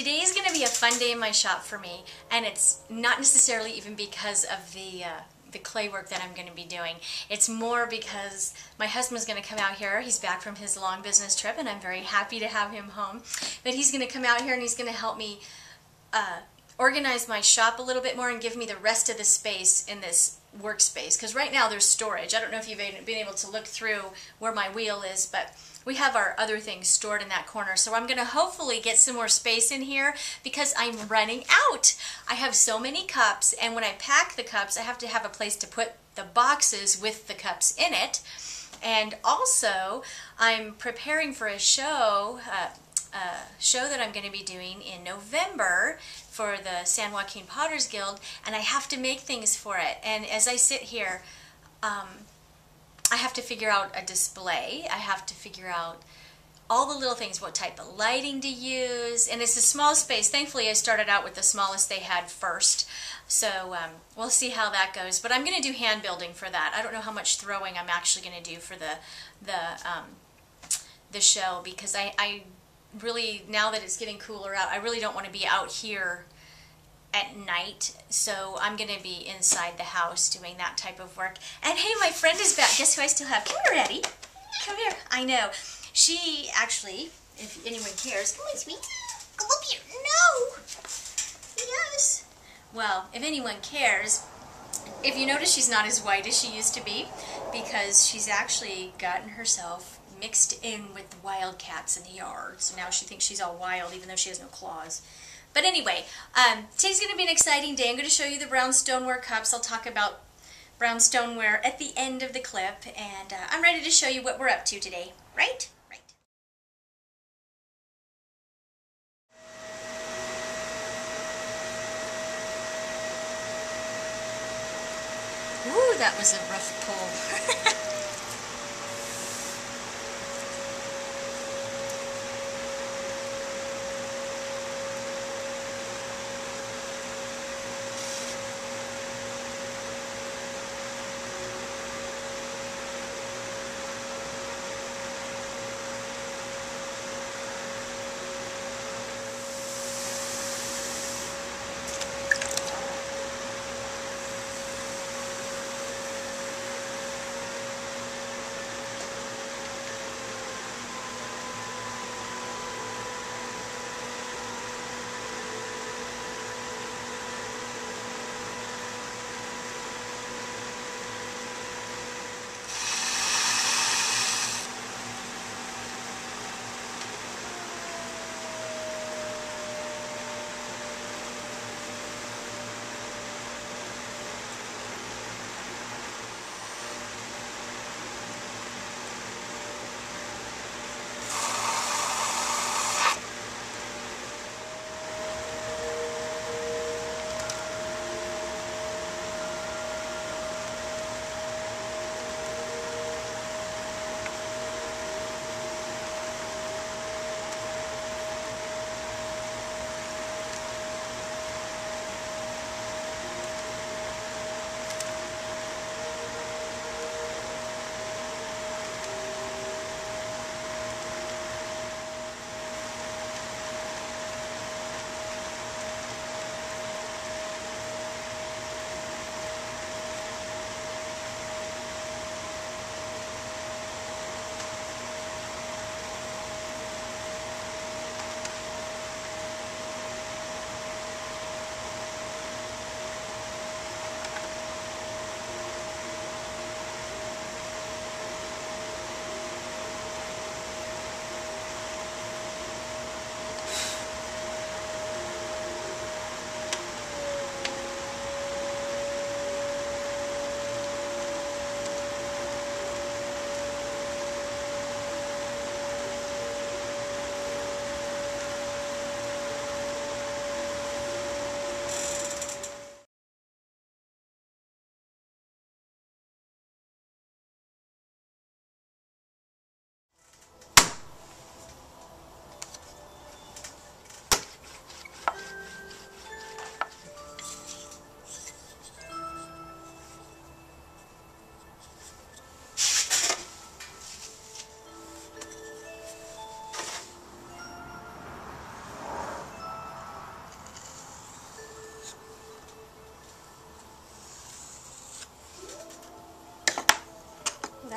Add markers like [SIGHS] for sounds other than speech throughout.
today is going to be a fun day in my shop for me, and it's not necessarily even because of the uh, the clay work that I'm going to be doing. It's more because my husband's going to come out here. He's back from his long business trip, and I'm very happy to have him home. But he's going to come out here and he's going to help me uh, organize my shop a little bit more and give me the rest of the space in this workspace. Because right now there's storage. I don't know if you've been able to look through where my wheel is, but we have our other things stored in that corner. So I'm going to hopefully get some more space in here because I'm running out. I have so many cups and when I pack the cups I have to have a place to put the boxes with the cups in it. And also I'm preparing for a show, uh, a show that I'm going to be doing in November for the San Joaquin Potters Guild and I have to make things for it. And as I sit here, um, I have to figure out a display. I have to figure out all the little things, what type of lighting to use. And it's a small space. Thankfully, I started out with the smallest they had first. So um, we'll see how that goes. But I'm going to do hand building for that. I don't know how much throwing I'm actually going to do for the the um, the show because I, I really, now that it's getting cooler out, I really don't want to be out here at night, so I'm going to be inside the house doing that type of work. And hey, my friend is back. Guess who I still have? Come here, Addy. Come here. I know. She actually, if anyone cares, come on, sweet. Come up here. No. Yes. Well, if anyone cares, if you notice she's not as white as she used to be, because she's actually gotten herself mixed in with the wildcats in the yard. So now she thinks she's all wild, even though she has no claws. But anyway, um, today's going to be an exciting day. I'm going to show you the brown stoneware cups. I'll talk about brown stoneware at the end of the clip, and uh, I'm ready to show you what we're up to today, right? Right. Ooh, that was a rough pull. [LAUGHS]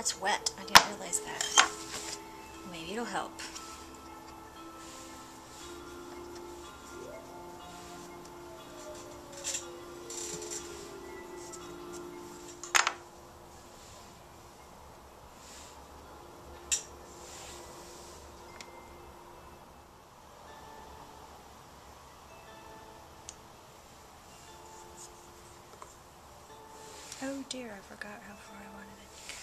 that's wet. I didn't realize that. Maybe it'll help. Oh dear, I forgot how far I wanted it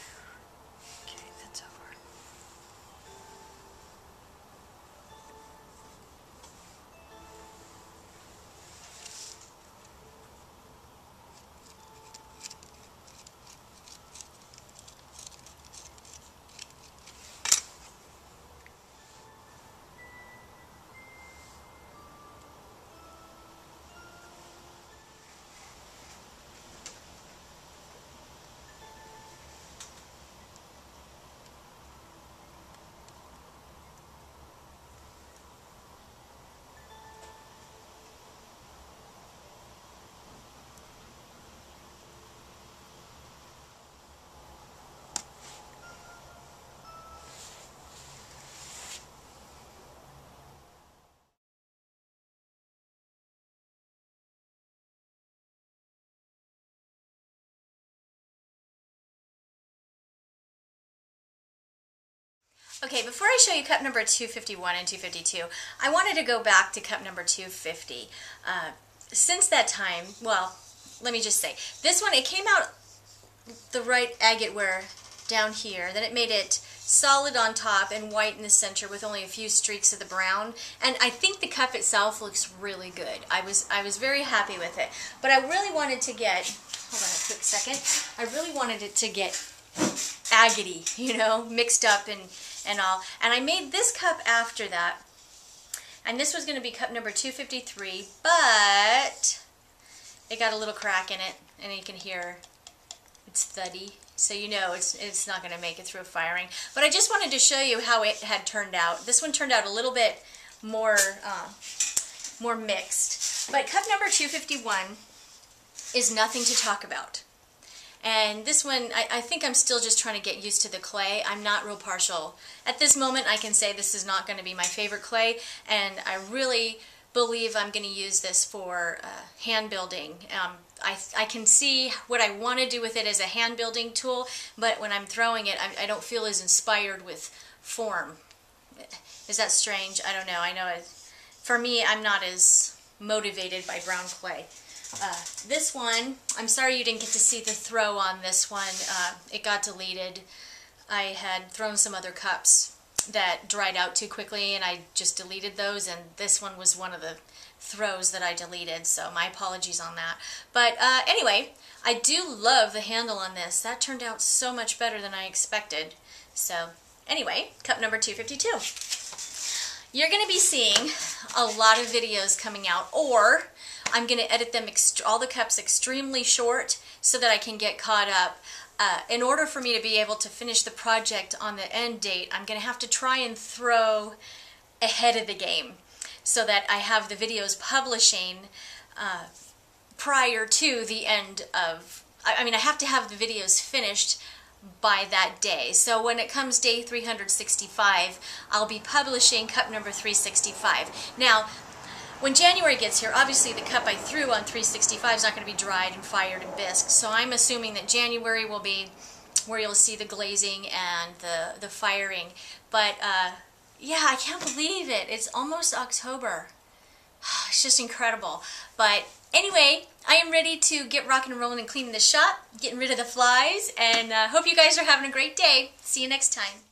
Okay, before I show you cup number 251 and 252, I wanted to go back to cup number 250. Uh, since that time, well, let me just say, this one, it came out the right agate ware down here, then it made it solid on top and white in the center with only a few streaks of the brown. And I think the cup itself looks really good. I was, I was very happy with it. But I really wanted to get, hold on a quick second, I really wanted it to get agate [LAUGHS] you know, mixed up and and all. And I made this cup after that. And this was going to be cup number 253, but it got a little crack in it, and you can hear it's thuddy. So you know it's, it's not going to make it through a firing. But I just wanted to show you how it had turned out. This one turned out a little bit more, uh, more mixed. But cup number 251 is nothing to talk about. And this one, I, I, think I'm still just trying to get used to the clay. I'm not real partial. At this moment, I can say this is not going to be my favorite clay, and I really believe I'm going to use this for uh, hand building. Um, I, I can see what I want to do with it as a hand building tool, but when I'm throwing it, I, I don't feel as inspired with form. Is that strange? I don't know. I know it, for me, I'm not as motivated by brown clay. Uh, this one, I'm sorry you didn't get to see the throw on this one. Uh, it got deleted. I had thrown some other cups that dried out too quickly and I just deleted those and this one was one of the throws that I deleted so my apologies on that but uh, anyway I do love the handle on this that turned out so much better than I expected so anyway cup number 252 you're gonna be seeing a lot of videos coming out or I'm going to edit them all the cups extremely short so that I can get caught up. Uh, in order for me to be able to finish the project on the end date, I'm going to have to try and throw ahead of the game so that I have the videos publishing uh, prior to the end of, I mean, I have to have the videos finished by that day. So when it comes day 365, I'll be publishing cup number 365. Now, when January gets here, obviously the cup I threw on 365 is not going to be dried and fired and bisque. So I'm assuming that January will be where you'll see the glazing and the, the firing. But uh, yeah, I can't believe it. It's almost October. [SIGHS] It's just incredible. But anyway, I am ready to get rocking and rolling and cleaning the shop, getting rid of the flies, and uh, hope you guys are having a great day. See you next time.